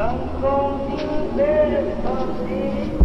Uncle, you better